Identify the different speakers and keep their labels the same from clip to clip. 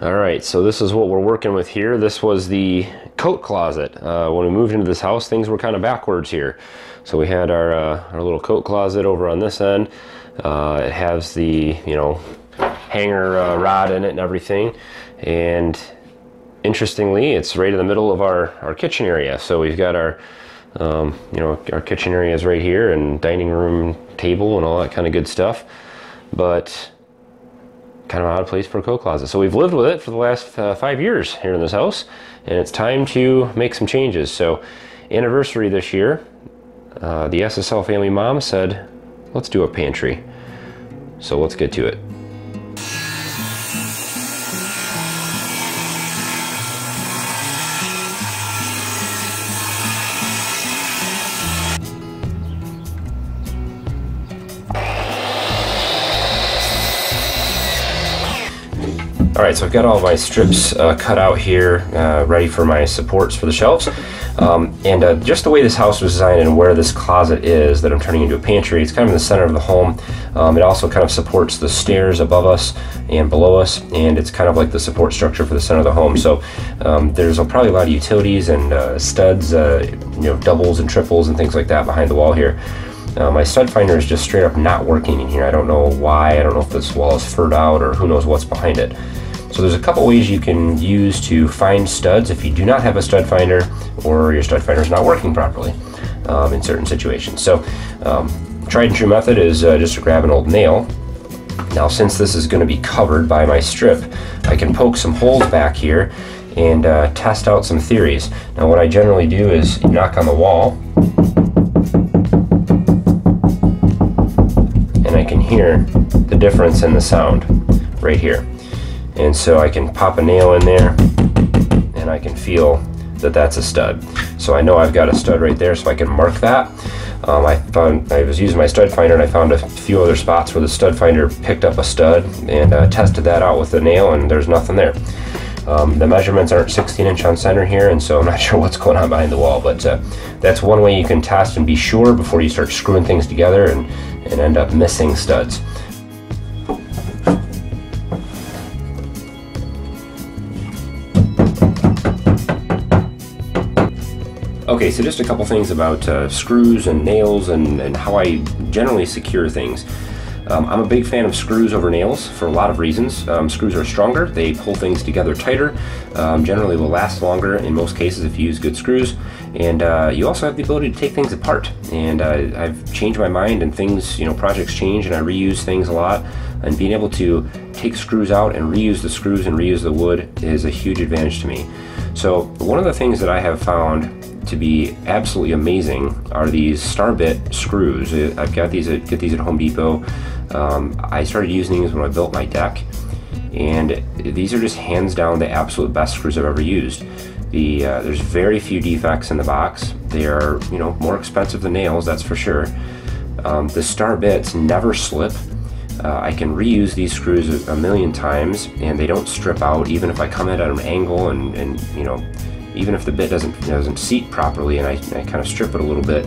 Speaker 1: All right, so this is what we're working with here. This was the coat closet. Uh, when we moved into this house, things were kind of backwards here. So we had our, uh, our little coat closet over on this end. Uh, it has the, you know, hanger uh, rod in it and everything. And interestingly, it's right in the middle of our, our kitchen area. So we've got our, um, you know, our kitchen area is right here and dining room table and all that kind of good stuff. But kind of out of place for a coat closet. So we've lived with it for the last uh, five years here in this house, and it's time to make some changes. So anniversary this year, uh, the SSL family mom said, let's do a pantry. So let's get to it. All right, so I've got all my strips uh, cut out here, uh, ready for my supports for the shelves. Um, and uh, just the way this house was designed and where this closet is that I'm turning into a pantry, it's kind of in the center of the home. Um, it also kind of supports the stairs above us and below us, and it's kind of like the support structure for the center of the home. So um, there's probably a lot of utilities and uh, studs, uh, you know, doubles and triples and things like that behind the wall here. Uh, my stud finder is just straight up not working in here. I don't know why. I don't know if this wall is furred out or who knows what's behind it. So there's a couple ways you can use to find studs if you do not have a stud finder or your stud finder is not working properly um, in certain situations. So um, tried and true method is uh, just to grab an old nail. Now since this is going to be covered by my strip, I can poke some holes back here and uh, test out some theories. Now what I generally do is knock on the wall and I can hear the difference in the sound right here. And so I can pop a nail in there and I can feel that that's a stud. So I know I've got a stud right there so I can mark that. Um, I found I was using my stud finder and I found a few other spots where the stud finder picked up a stud and uh, tested that out with the nail and there's nothing there. Um, the measurements aren't 16 inch on center here and so I'm not sure what's going on behind the wall but uh, that's one way you can test and be sure before you start screwing things together and, and end up missing studs. Okay, so just a couple things about uh, screws and nails and, and how I generally secure things. Um, I'm a big fan of screws over nails for a lot of reasons. Um, screws are stronger, they pull things together tighter, um, generally will last longer in most cases if you use good screws, and uh, you also have the ability to take things apart. And uh, I've changed my mind and things, you know, projects change and I reuse things a lot, and being able to take screws out and reuse the screws and reuse the wood is a huge advantage to me. So one of the things that I have found to be absolutely amazing are these Starbit screws. I've got these at, get these at Home Depot. Um, I started using these when I built my deck, and these are just hands down the absolute best screws I've ever used. The uh, there's very few defects in the box. They are you know more expensive than nails, that's for sure. Um, the Starbits never slip. Uh, I can reuse these screws a, million times, and they don't strip out even if I come at an angle and, and you know even if the bit doesn't doesn't seat properly and I, I kind of strip it a little bit,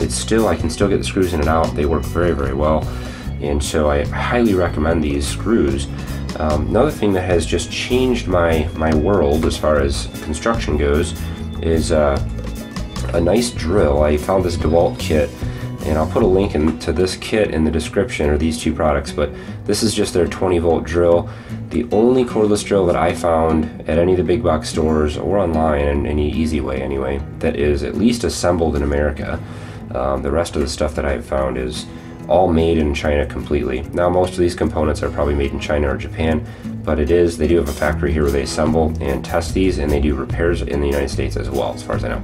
Speaker 1: it's still I can still get the screws in and out. They work very very well, and so I highly recommend these screws. Um, another thing that has just changed my my world as far as construction goes is uh, a nice drill. I found this DeWalt kit and I'll put a link in, to this kit in the description or these two products but this is just their 20 volt drill. The only cordless drill that I found at any of the big box stores or online in any easy way anyway that is at least assembled in America um, the rest of the stuff that I've found is all made in China completely. Now most of these components are probably made in China or Japan but it is they do have a factory here where they assemble and test these and they do repairs in the United States as well as far as I know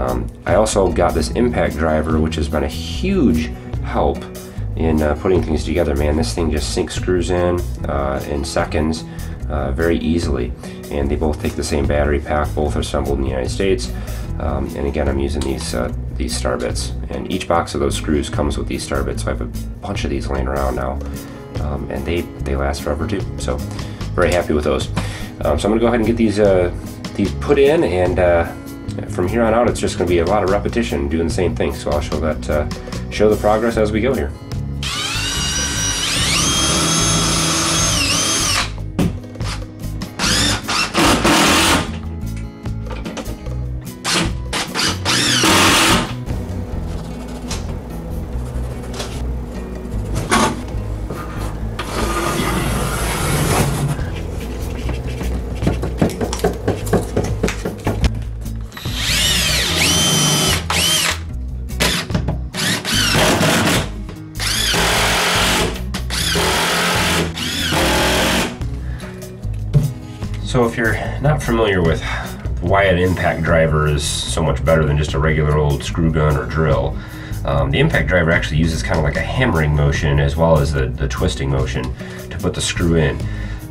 Speaker 1: um, I also got this impact driver, which has been a huge help in uh, putting things together, man. This thing just sinks screws in uh, in seconds uh, very easily. And they both take the same battery pack, both are assembled in the United States. Um, and again, I'm using these uh, these star bits. And each box of those screws comes with these star bits. So I have a bunch of these laying around now. Um, and they, they last forever too. So very happy with those. Um, so I'm gonna go ahead and get these, uh, these put in and uh, from here on out, it's just going to be a lot of repetition doing the same thing. So I'll show that, uh, show the progress as we go here. So if you're not familiar with why an impact driver is so much better than just a regular old screw gun or drill, um, the impact driver actually uses kind of like a hammering motion as well as the, the twisting motion to put the screw in.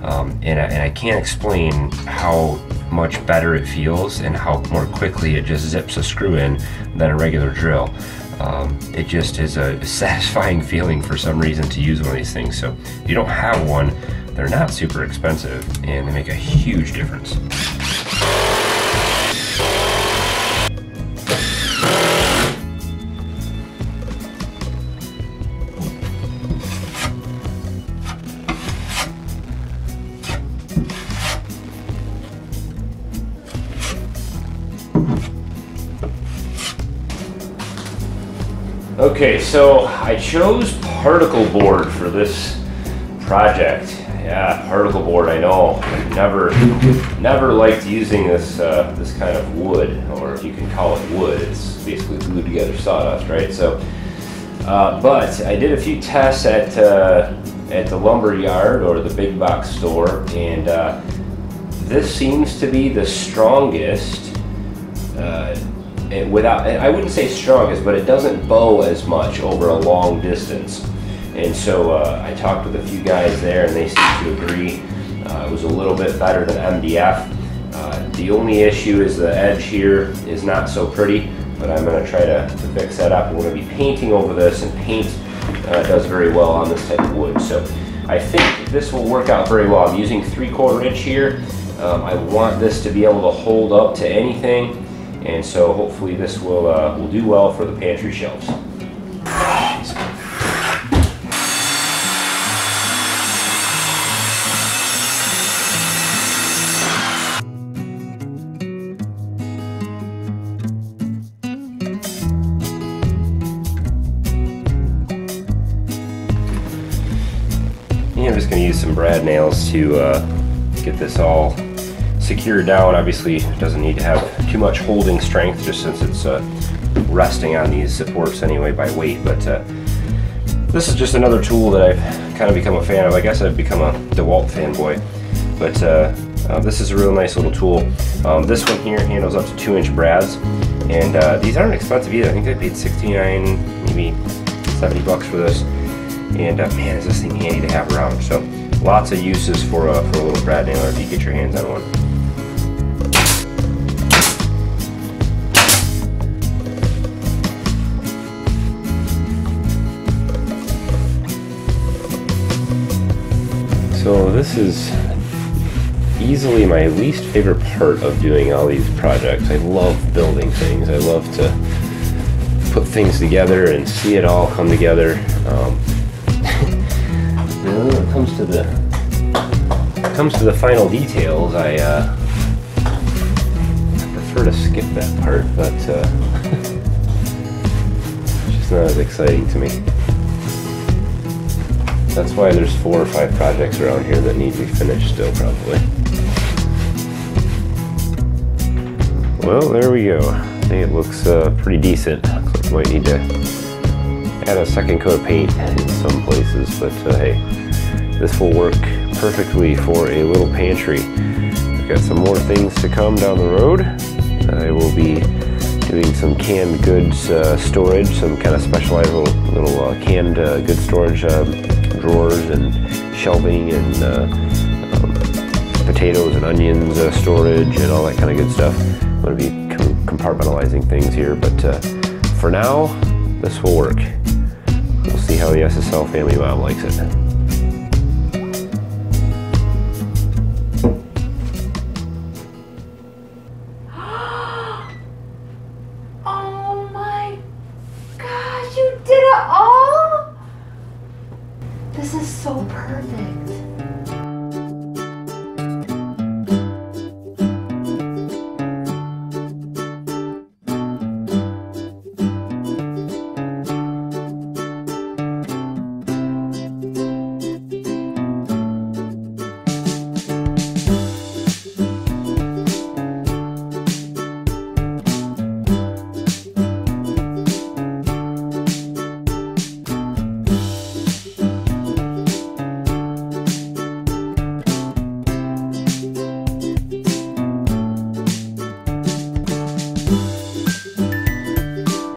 Speaker 1: Um, and, I, and I can't explain how much better it feels and how more quickly it just zips a screw in than a regular drill. Um, it just is a satisfying feeling for some reason to use one of these things. So if you don't have one, they're not super expensive and they make a huge difference. Okay, so I chose particle board for this project. Yeah, particle board. I know. Never, never liked using this uh, this kind of wood, or if you can call it wood. It's basically glued together sawdust, right? So, uh, but I did a few tests at uh, at the lumber yard or the big box store, and uh, this seems to be the strongest uh, it, without, I wouldn't say strongest, but it doesn't bow as much over a long distance. And so uh, I talked with a few guys there and they seem to agree. Uh, it was a little bit better than MDF. Uh, the only issue is the edge here is not so pretty, but I'm gonna try to, to fix that up. I'm gonna be painting over this and paint uh, does very well on this type of wood. So I think this will work out very well. I'm using three quarter inch here. Um, I want this to be able to hold up to anything and so hopefully this will, uh, will do well for the pantry shelves. Just going to use some brad nails to uh, get this all secured down. Obviously, it doesn't need to have too much holding strength just since it's uh, resting on these supports anyway by weight. But uh, this is just another tool that I've kind of become a fan of. I guess I've become a DeWalt fanboy. But uh, uh, this is a real nice little tool. Um, this one here handles up to two inch brads. And uh, these aren't expensive either. I think I paid 69, maybe 70 bucks for this. And uh, man, is this thing handy to have around. So lots of uses for, uh, for a little brad nailer if you get your hands on one. So this is easily my least favorite part of doing all these projects. I love building things. I love to put things together and see it all come together. Um, comes to the comes to the final details, I uh, prefer to skip that part, but uh, it's just not as exciting to me. That's why there's four or five projects around here that need to be finished still, probably. Well, there we go. I think it looks uh, pretty decent. Looks like might need to add a second coat of paint in some places, but uh, hey, this will work perfectly for a little pantry. I've got some more things to come down the road. I will be doing some canned goods uh, storage, some kind of specialized little, little uh, canned uh, goods storage um, drawers and shelving and uh, um, potatoes and onions uh, storage and all that kind of good stuff. I'm going to be compartmentalizing things here, but uh, for now, this will work. We'll see how the SSL family mom likes it. so perfect.